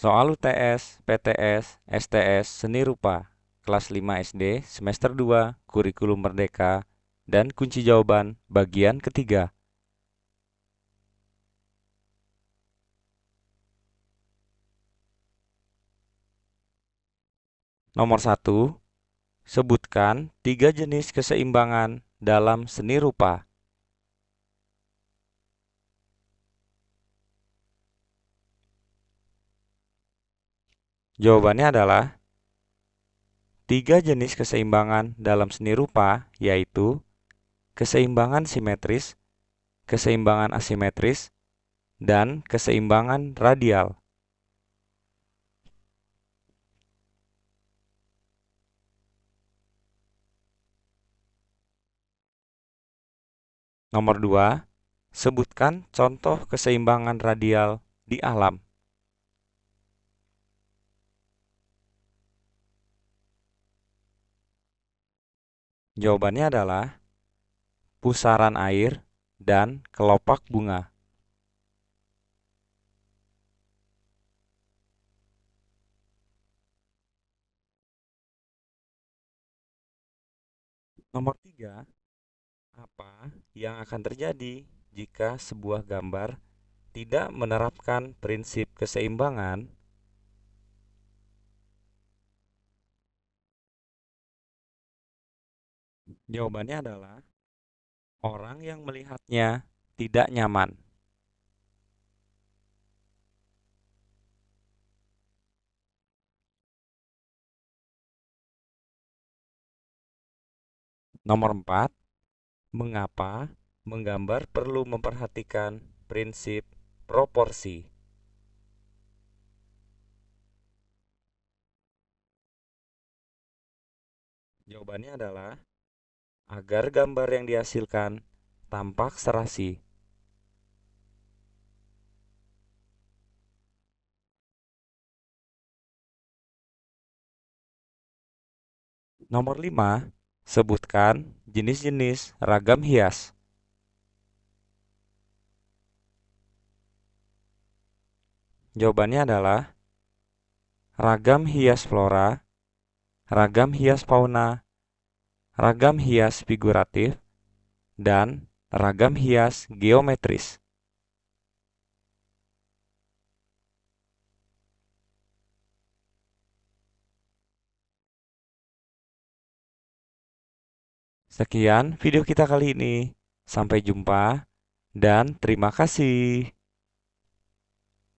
Soal UTS, PTS, STS, Seni Rupa, kelas 5 SD, semester 2, Kurikulum Merdeka, dan kunci jawaban bagian ketiga. Nomor 1. Sebutkan tiga jenis keseimbangan dalam seni rupa. Jawabannya adalah tiga jenis keseimbangan dalam seni rupa yaitu keseimbangan simetris, keseimbangan asimetris, dan keseimbangan radial. Nomor 2. Sebutkan contoh keseimbangan radial di alam. Jawabannya adalah pusaran air dan kelopak bunga. Nomor tiga, apa yang akan terjadi jika sebuah gambar tidak menerapkan prinsip keseimbangan Jawabannya adalah orang yang melihatnya tidak nyaman. Nomor 4. Mengapa menggambar perlu memperhatikan prinsip proporsi? Jawabannya adalah agar gambar yang dihasilkan tampak serasi. Nomor 5. Sebutkan jenis-jenis ragam hias. Jawabannya adalah ragam hias flora, ragam hias fauna, ragam hias figuratif, dan ragam hias geometris. Sekian video kita kali ini. Sampai jumpa dan terima kasih.